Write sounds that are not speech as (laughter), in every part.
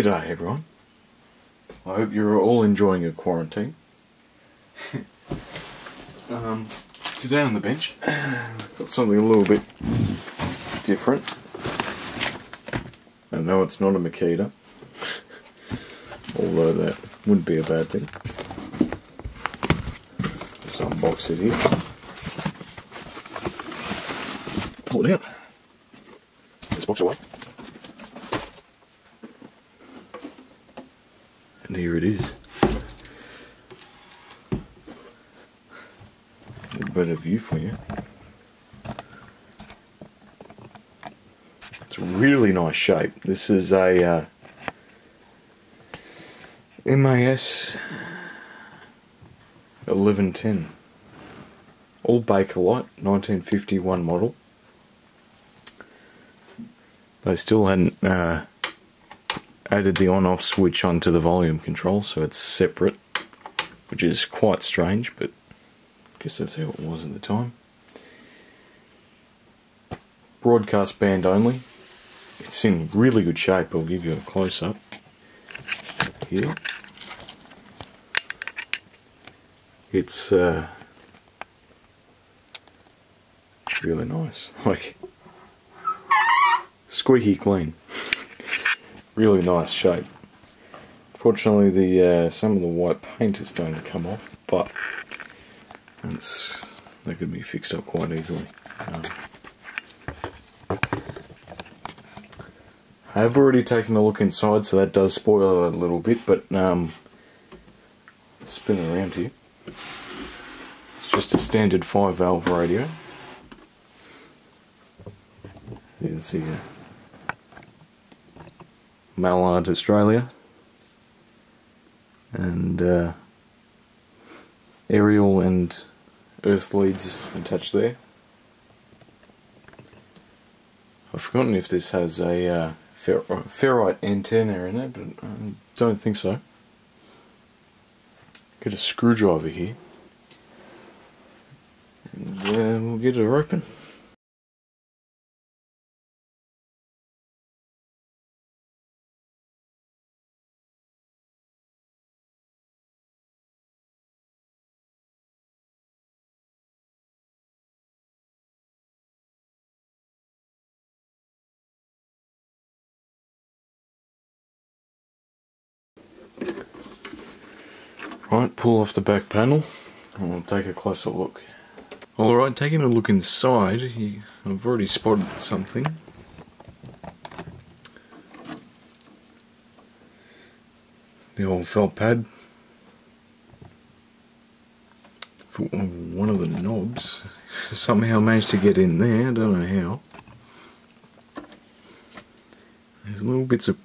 G'day everyone. I hope you're all enjoying your quarantine. (laughs) um, today on the bench, got something a little bit different. I know it's not a Makita, (laughs) although that wouldn't be a bad thing. Just unbox it here. Pull it out. This box away. And here it is. A better view for you. It's a really nice shape. This is a uh, MAS 1110. All Bakelite, 1951 model. They still hadn't uh, added the on-off switch onto the volume control, so it's separate, which is quite strange, but I guess that's how it was at the time. Broadcast band only. It's in really good shape. I'll give you a close-up here. It's uh, really nice, (laughs) like squeaky clean really nice shape. Fortunately, the uh, some of the white paint is starting to come off, but it's, that could be fixed up quite easily. Um, I have already taken a look inside, so that does spoil it a little bit, but um, spin it around here. It's just a standard 5 valve radio. You can see uh, Mullard, Australia, and uh, aerial and earth leads attached there. I've forgotten if this has a uh, fer ferrite antenna in it, but I don't think so. Get a screwdriver here, and uh, we'll get it open. Pull off the back panel and we'll take a closer look. Alright, taking a look inside, I've already spotted something. The old felt pad. For one of the knobs. (laughs) Somehow managed to get in there, I don't know how. There's little bits of,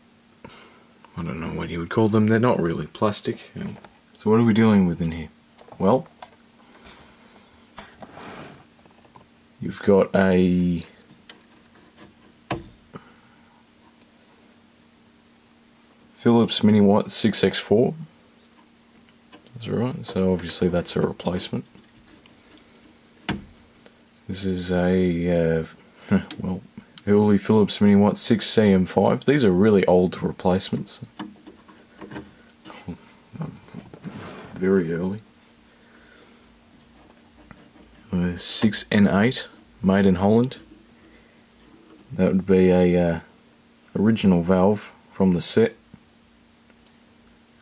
I don't know what you would call them, they're not really plastic. So what are we dealing with in here? Well, you've got a Philips Mini Watt 6X4. That's right, so obviously that's a replacement. This is a, uh, (laughs) well, early Philips Mini Watt 6CM5. These are really old replacements. Very early. Uh, 6N8, made in Holland. That would be a uh, original valve from the set.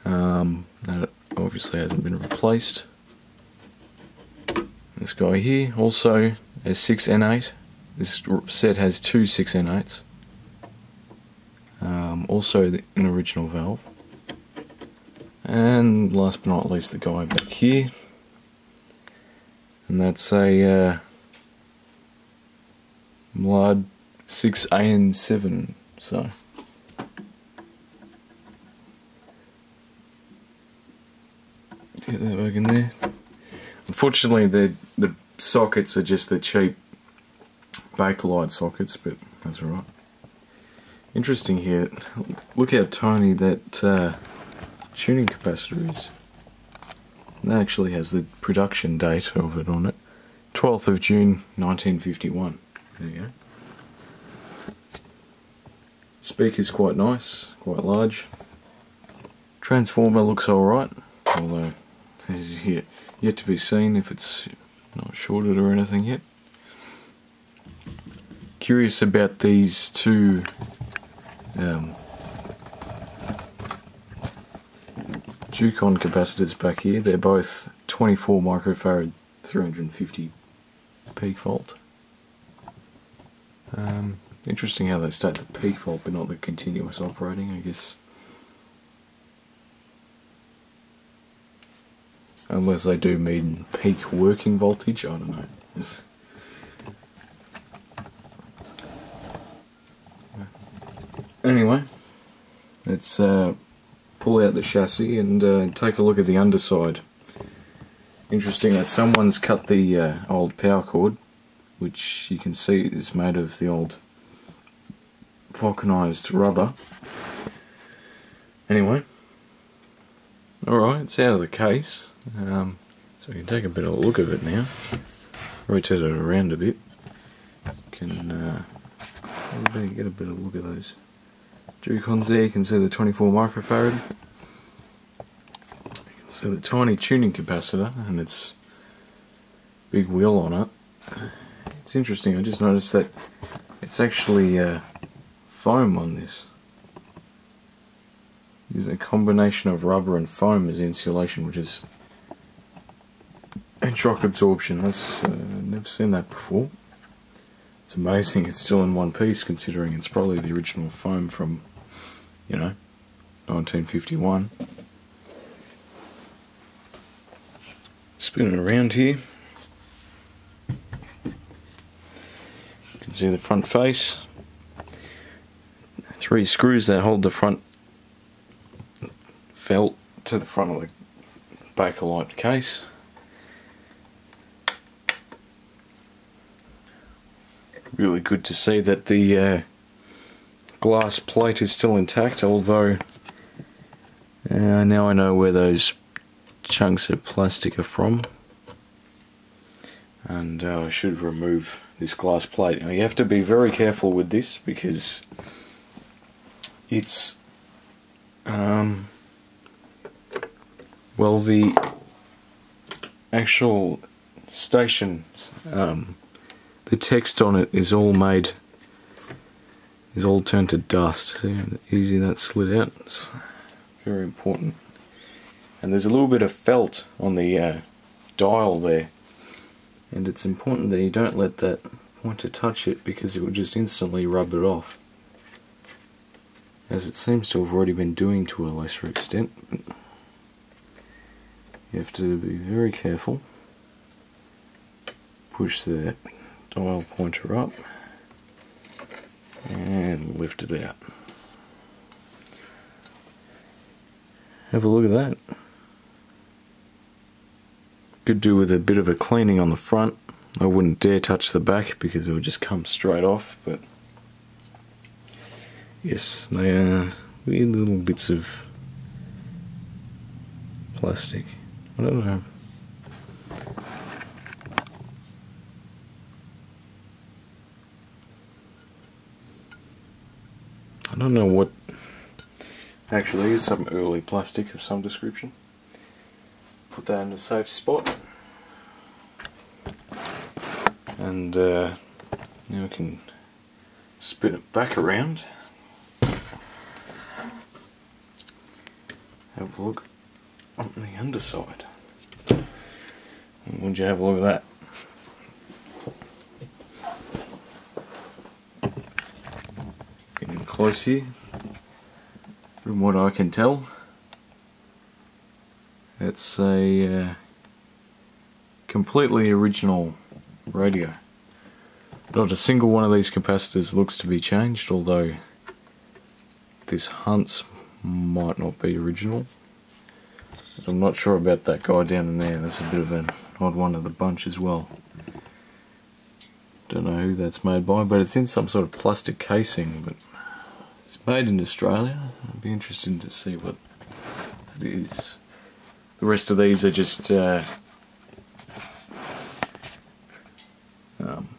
Um, that obviously hasn't been replaced. This guy here also a 6N8. This set has two 6N8s. Um, also an original valve. And last but not least, the guy back here. And that's a uh, Mullard 6AN7. So. Get that back in there. Unfortunately, the the sockets are just the cheap Bakelite sockets, but that's alright. Interesting here. Look how tiny that uh, tuning capacitor is. that actually has the production date of it on it. 12th of June 1951. There you go. Speaker's quite nice, quite large. Transformer looks alright, although it's yet, yet to be seen if it's not shorted or anything yet. Curious about these two um, Ducon capacitors back here. They're both 24 microfarad 350 peak volt. Um, interesting how they state the peak volt but not the continuous operating, I guess. Unless they do mean peak working voltage, I don't know. It's anyway, let's uh, pull out the chassis and uh, take a look at the underside. Interesting that someone's cut the uh, old power cord, which you can see is made of the old vulcanized rubber. Anyway, alright, it's out of the case. Um, so we can take a bit of a look of it now. Rotate it around a bit. Can uh, get a bit of a look at those Ducons there. You can see the 24 microfarad so the tiny tuning capacitor and its big wheel on it. It's interesting, I just noticed that it's actually uh, foam on this. Using a combination of rubber and foam as insulation, which is and shock absorption. That's uh, never seen that before. It's amazing it's still in one piece considering it's probably the original foam from, you know, 1951. Spin it around here. You can see the front face. Three screws that hold the front felt to the front of the Bakelite case. Really good to see that the uh, glass plate is still intact, although uh, now I know where those chunks of plastic are from and uh, I should remove this glass plate. Now you have to be very careful with this because it's um, well the actual station um, the text on it is all made is all turned to dust. See how easy that slid out? It's very important. And there's a little bit of felt on the uh, dial there. And it's important that you don't let that pointer touch it because it will just instantly rub it off. As it seems to have already been doing to a lesser extent but you have to be very careful. Push the dial pointer up and lift it out have a look at that could do with a bit of a cleaning on the front. I wouldn't dare touch the back because it would just come straight off, but yes, they are weird little bits of plastic. I don't know. Don't know what actually is some early plastic of some description. Put that in a safe spot. And uh, now we can spin it back around. Have a look on the underside. Would you have a look at that from what I can tell it's a uh, completely original radio. Not a single one of these capacitors looks to be changed, although this Hunts might not be original. I'm not sure about that guy down in there, that's a bit of an odd one of the bunch as well. Don't know who that's made by, but it's in some sort of plastic casing, but it's made in Australia. I'd be interested to see what it is. The rest of these are just uh, um,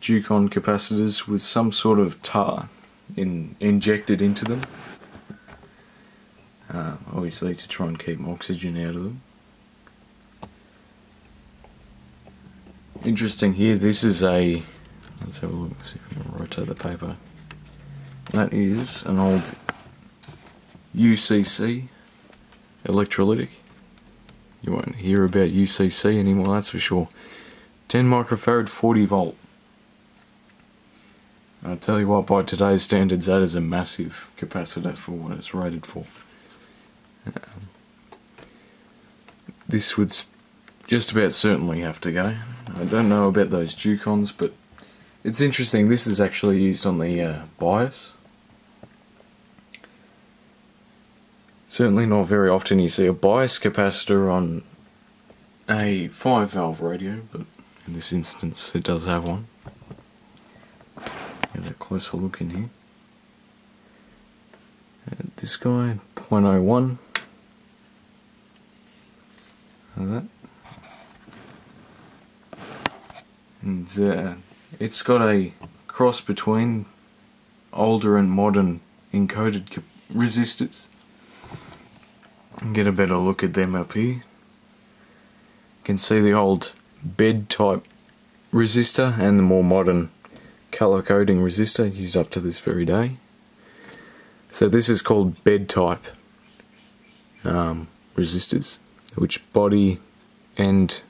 Ducon capacitors with some sort of tar in, injected into them. uh, obviously to try and keep oxygen out of them. Interesting here, this is a, let's have a look, see if we can rotate the paper. That is an old UCC electrolytic. You won't hear about UCC anymore, that's for sure. 10 microfarad, 40 volt. I'll tell you what, by today's standards, that is a massive capacitor for what it's rated for. Um, this would just about certainly have to go. I don't know about those Ducons, but it's interesting. This is actually used on the uh, bias. Certainly not very often you see a bias capacitor on a 5 valve radio, but in this instance it does have one. Get a closer look in here. This guy, 0.01. And that. And uh, it's got a cross between older and modern encoded resistors. Get a better look at them up here. You can see the old bed type resistor and the more modern color coding resistor used up to this very day. So this is called bed type um, resistors, which body and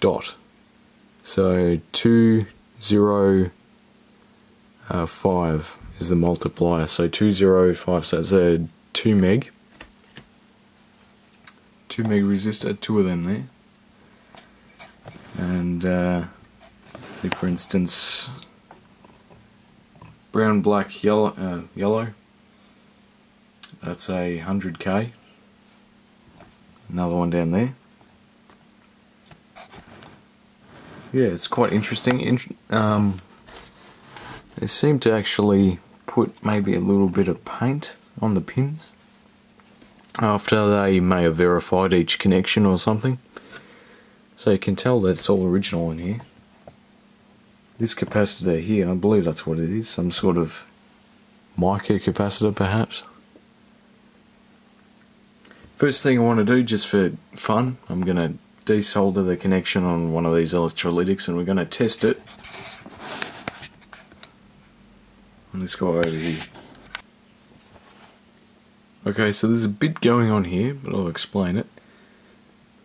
dot. So two zero uh, five is the multiplier. So two zero five. So it's a two meg. Two meg resistor. Two of them there. And uh, say for instance, brown, black, yellow, uh, yellow. That's a 100k. Another one down there. Yeah, it's quite interesting. Um, they seem to actually put maybe a little bit of paint on the pins after they may have verified each connection or something. So you can tell that it's all original in here. This capacitor here, I believe that's what it is, some sort of mica capacitor perhaps. First thing I want to do just for fun, I'm going to desolder the connection on one of these electrolytics and we're going to test it on this guy over here. Okay, so there's a bit going on here, but I'll explain it.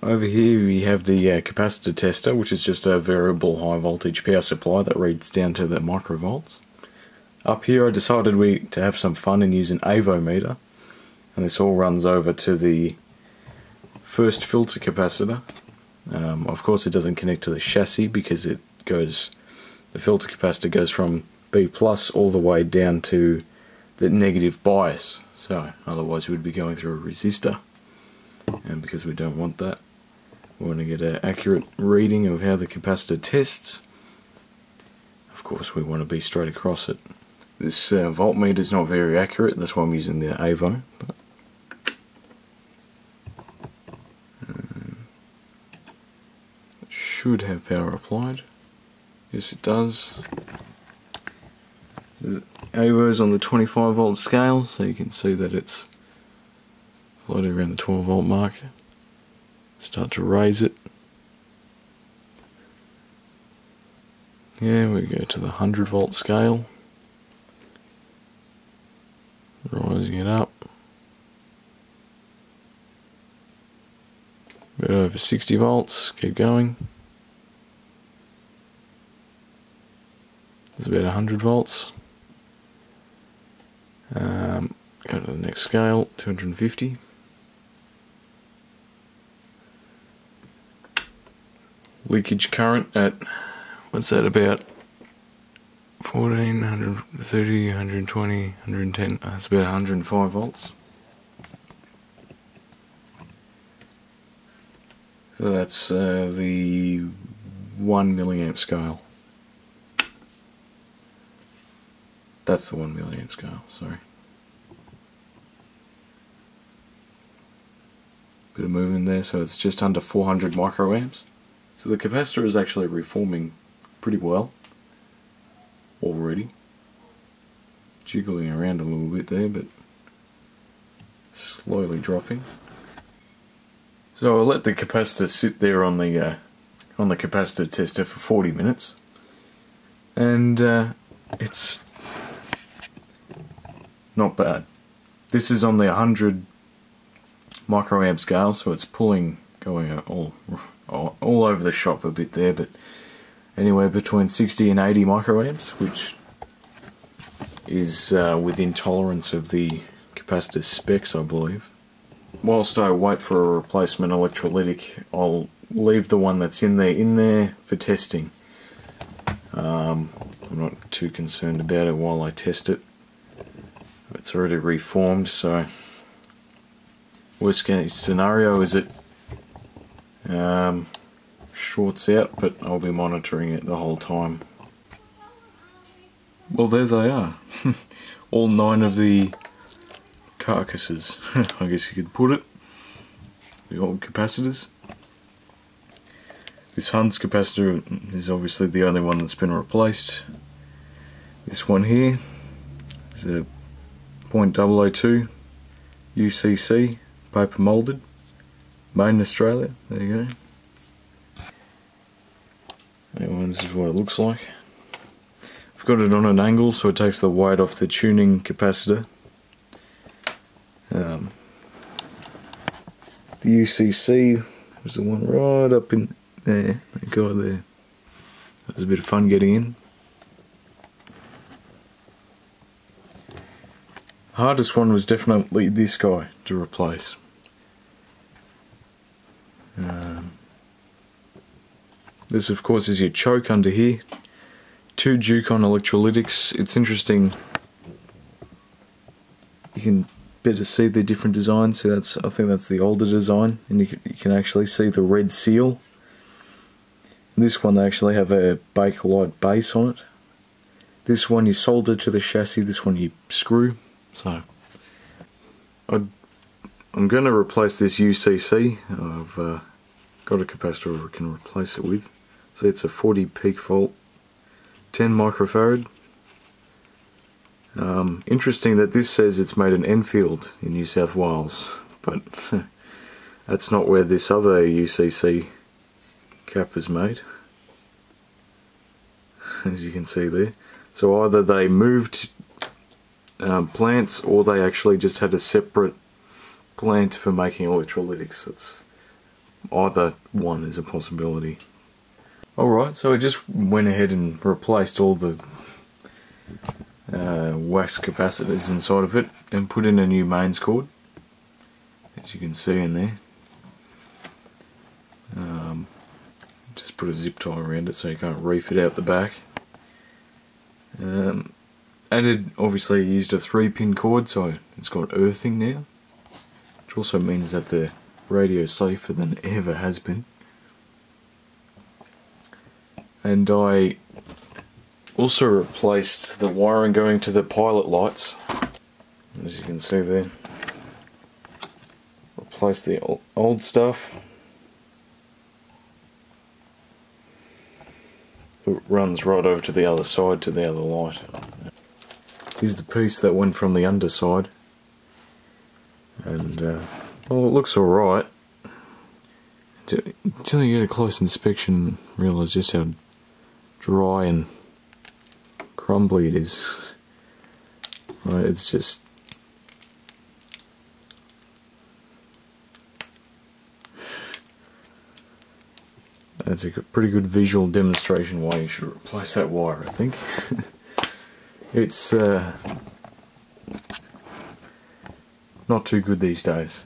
Over here we have the uh, capacitor tester, which is just a variable high voltage power supply that reads down to the microvolts. Up here I decided we to have some fun and use an avometer, and this all runs over to the first filter capacitor. Um, of course it doesn't connect to the chassis because it goes, the filter capacitor goes from B plus all the way down to the negative bias, so otherwise we would be going through a resistor and because we don't want that we want to get an accurate reading of how the capacitor tests. Of course, we want to be straight across it. This uh, voltmeter is not very accurate, that's why I'm using the AVO. But, um, should have power applied. Yes, it does. The AVO is on the 25 volt scale, so you can see that it's floating around the 12 volt mark start to raise it. Yeah, we go to the 100 volt scale, rising it up. Over 60 volts, keep going. There's about 100 volts. Um, go to the next scale, 250. leakage current at what's that about? 14 130 120 110 that's about 105 volts. So that's uh, the 1 milliamp scale that's the 1 milliamp scale sorry bit of movement there so it's just under 400 microamps so the capacitor is actually reforming pretty well already. Jiggling around a little bit there, but slowly dropping. So I'll let the capacitor sit there on the uh, on the capacitor tester for 40 minutes, and uh, it's not bad. This is on the 100 microamp scale, so it's pulling going all all, over the shop a bit there, but anywhere between 60 and 80 microamps, which is uh, within tolerance of the capacitor specs, I believe. Whilst I wait for a replacement electrolytic, I'll leave the one that's in there in there for testing. Um, I'm not too concerned about it while I test it. It's already reformed, so worst case scenario is it um, shorts out, but I'll be monitoring it the whole time. Well, there they are. (laughs) All nine of the carcasses, (laughs) I guess you could put it. The old capacitors. This Hunts capacitor is obviously the only one that's been replaced. This one here is a .002 UCC paper moulded made in Australia. There you go. Anyway this is what it looks like. I've got it on an angle so it takes the weight off the tuning capacitor. Um, the UCC was the one right up in there. That guy there. That was a bit of fun getting in Hardest one was definitely this guy to replace. Um, this of course is your choke under here. Two Ducon electrolytics. It's interesting. You can better see the different designs. So that's I think that's the older design, and you can, you can actually see the red seal. This one they actually have a Bakelite base on it. This one you solder to the chassis. This one you screw. So i am going to replace this UCC. I've uh, got a capacitor I can replace it with. See it's a 40 peak volt, 10 microfarad. Um, interesting that this says it's made in Enfield in New South Wales, but (laughs) that's not where this other UCC cap is made, (laughs) as you can see there. So either they moved um, plants or they actually just had a separate plant for making electrolytics. That's either one is a possibility. Alright, so I just went ahead and replaced all the uh, wax capacitors inside of it and put in a new mains cord as you can see in there. Um, just put a zip tie around it so you can't reef it out the back. Um, added, obviously used a 3 pin cord so it's got earthing now. Which also means that the radio is safer than ever has been. And I also replaced the wiring going to the pilot lights. As you can see there. Replaced the old stuff. It runs right over to the other side to the other light. Here's the piece that went from the underside. And, uh, well, it looks alright. Until you get a close inspection realise just how dry and crumbly it is. Right, it's just... That's a pretty good visual demonstration why you should replace that wire, I think. (laughs) It's uh, not too good these days.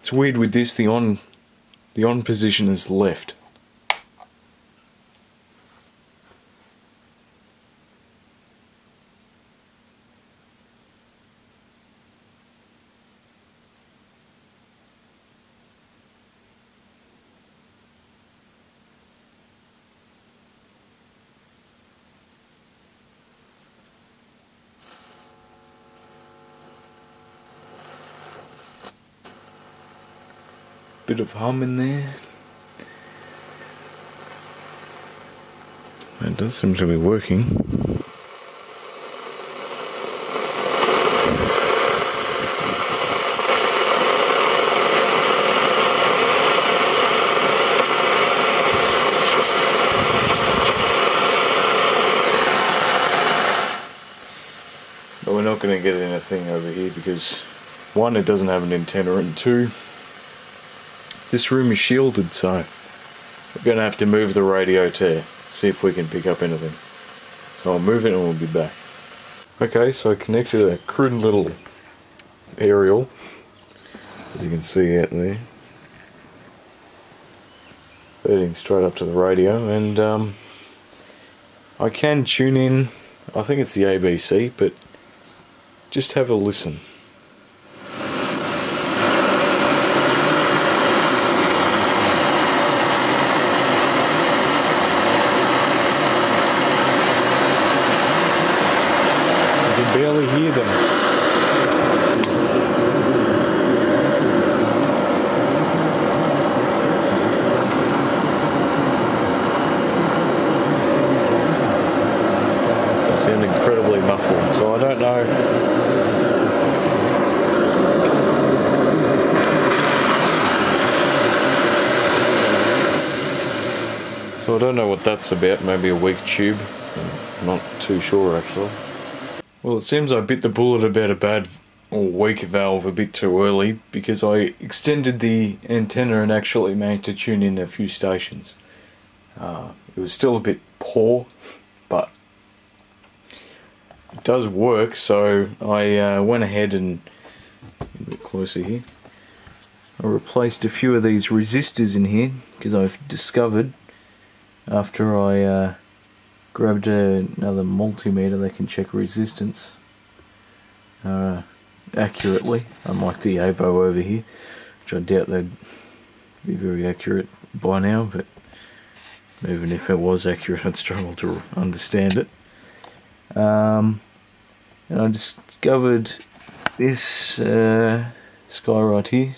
It's weird with this, the on, the on position is left. bit of hum in there. It does seem to be working. But we're not going to get anything over here because one, it doesn't have an antenna, and two, this room is shielded, so we're going to have to move the radio to see if we can pick up anything. So I'll move it and we'll be back. Okay, so I connected a crude little aerial, as you can see out there, feeding straight up to the radio, and um, I can tune in, I think it's the ABC, but just have a listen. I can barely hear them. They sound incredibly muffled, so I don't know. So I don't know what that's about, maybe a weak tube. I'm not too sure actually. Well, it seems I bit the bullet about a bad or weak valve a bit too early because I extended the antenna and actually managed to tune in a few stations. Uh, it was still a bit poor, but does work. So I uh, went ahead and a bit closer here. I replaced a few of these resistors in here because I've discovered after I uh, grabbed a, another multimeter that can check resistance uh, accurately, unlike the Avo over here, which I doubt they'd be very accurate by now, but even if it was accurate, I'd struggle to understand it. Um, and I discovered this uh, sky right here.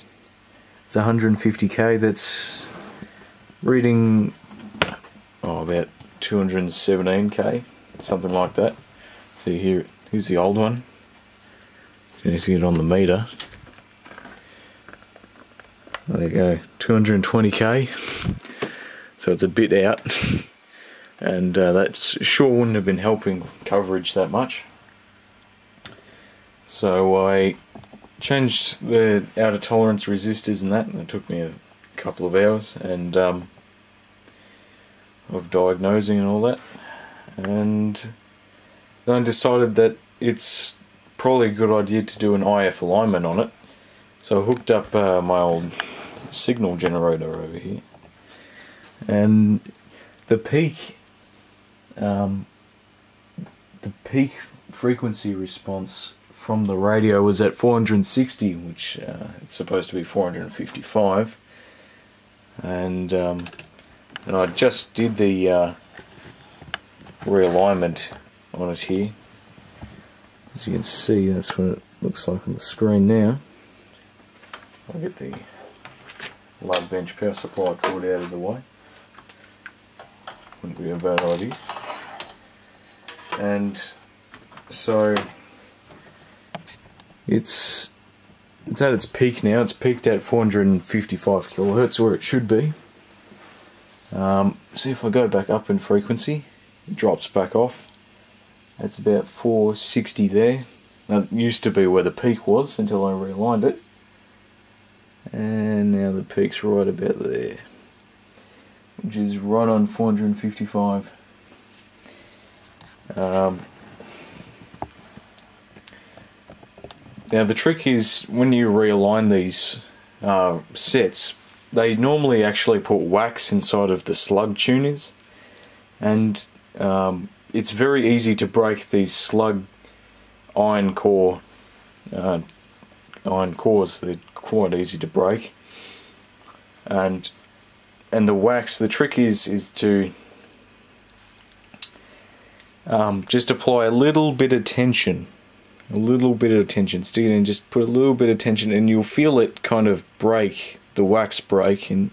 It's 150k. That's reading oh about 217k, something like that. So here, here's the old one. You need to get on the meter. There you go, 220k. So it's a bit out, (laughs) and uh, that sure wouldn't have been helping coverage that much. So I changed the outer tolerance resistors and that, and it took me a couple of hours, and um, of diagnosing and all that. And then I decided that it's probably a good idea to do an IF alignment on it. So I hooked up uh, my old signal generator over here. And the peak, um, the peak frequency response from the radio was at 460, which uh, it's supposed to be 455. And um, and I just did the uh, realignment on it here. As you can see, that's what it looks like on the screen now. I'll get the lug bench power supply cord out of the way. Wouldn't be a bad idea. And so it's it's at its peak now. It's peaked at 455 kilohertz, where it should be. Um, see if I go back up in frequency, it drops back off. That's about 460 there. That used to be where the peak was until I realigned it. And now the peak's right about there, which is right on 455. Um, now the trick is when you realign these uh, sets, they normally actually put wax inside of the slug tuners, and um, it's very easy to break these slug iron core uh, iron cores. They're quite easy to break, and and the wax. The trick is is to um, just apply a little bit of tension, a little bit of tension. Stick it in, just put a little bit of tension, and you'll feel it kind of break the wax break, and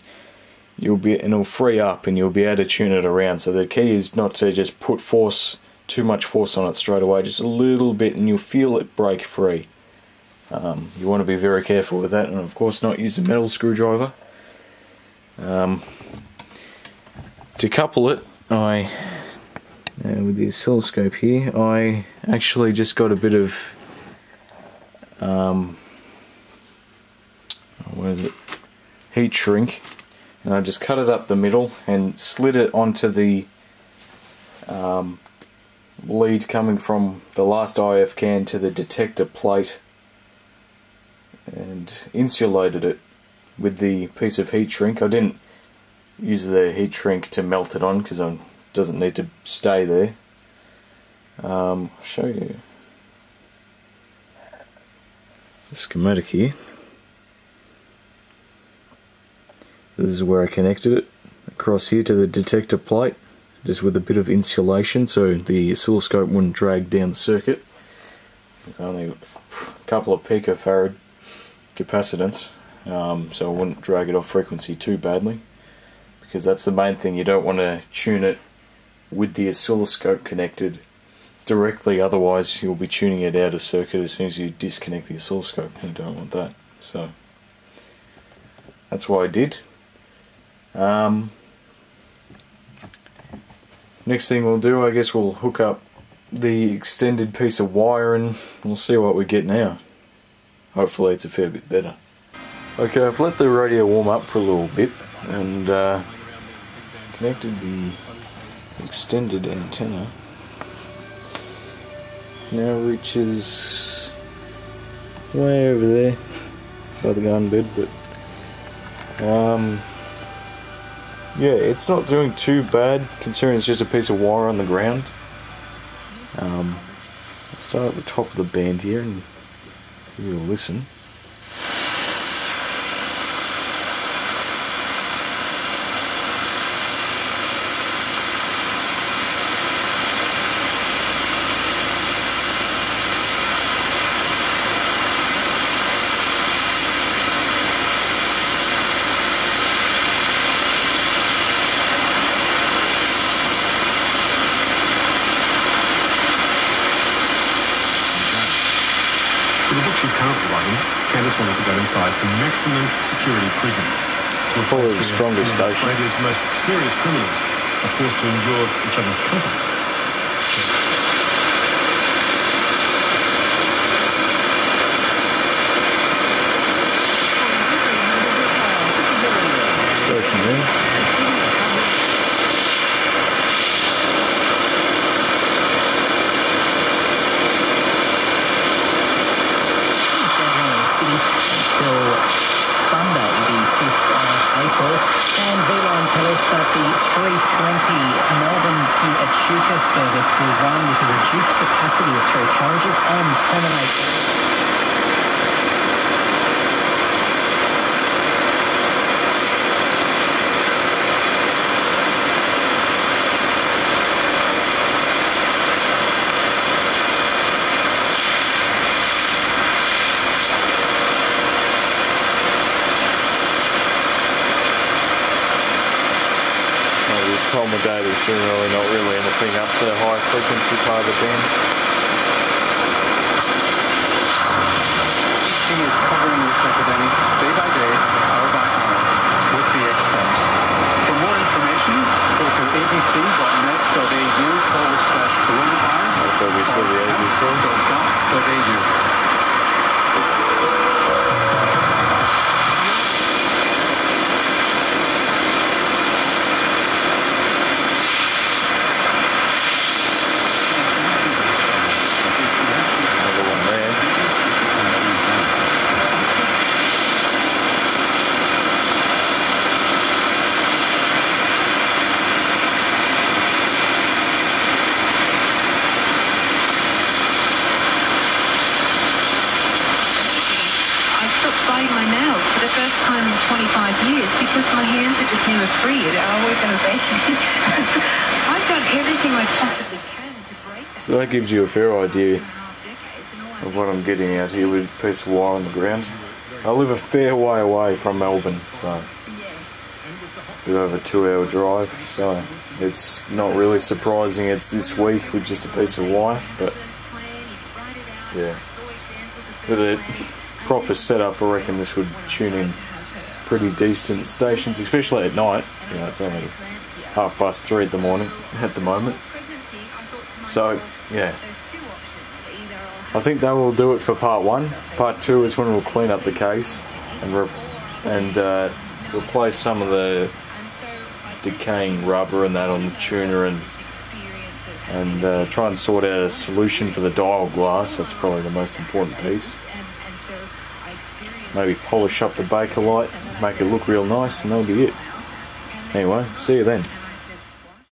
you'll be and it'll free up, and you'll be able to tune it around. So the key is not to just put force, too much force on it straight away, just a little bit, and you'll feel it break free. Um, you want to be very careful with that, and of course, not use a metal screwdriver. Um, to couple it, I Now with the oscilloscope here, I actually just got a bit of um, what is it? Heat shrink, and I just cut it up the middle and slid it onto the um, lead coming from the last IF can to the detector plate and insulated it with the piece of heat shrink. I didn't use the heat shrink to melt it on because it doesn't need to stay there. Um, I'll show you the schematic here. This is where I connected it across here to the detector plate just with a bit of insulation so the oscilloscope wouldn't drag down the circuit. Only a couple of picofarad capacitance um, so I wouldn't drag it off frequency too badly because that's the main thing you don't want to tune it with the oscilloscope connected directly otherwise you'll be tuning it out of circuit as soon as you disconnect the oscilloscope you don't want that. So that's what I did. Um, next thing we'll do I guess we'll hook up the extended piece of wire and we'll see what we get now. Hopefully it's a fair bit better. Okay I've let the radio warm up for a little bit and uh, connected the extended antenna. Now reaches way over there. By the gun bed but um yeah it's not doing too bad considering it's just a piece of wire on the ground. Um start at the top of the band here and give you a listen probably the strongest station. Australia's most serious criminals are forced to endure each other's company. Station there. And V-Line tell us that the 320 Melbourne to Echuca service will run with a reduced capacity of three carriages and terminate. told is generally not really anything up the high frequency part of the band. BBC is covering this epidemic day by day, hour by hour, with the experts. For more information, go to abc.net.au forward slash coronavirus. That's obviously the ABC. .gov.au. So that gives you a fair idea of what I'm getting out here with a piece of wire on the ground. I live a fair way away from Melbourne, so a bit over a two hour drive, so it's not really surprising it's this week with just a piece of wire, but yeah. With a proper setup, I reckon this would tune in pretty decent stations, especially at night. You know, it's only half past three at the morning (laughs) at the moment. So, yeah. I think that will do it for part one. Part two is when we'll clean up the case and re- and uh, replace some of the decaying rubber and that on the tuner and and uh, try and sort out a solution for the dial glass. That's probably the most important piece. Maybe polish up the Bakelite, make it look real nice, and that'll be it. Anyway, see you then.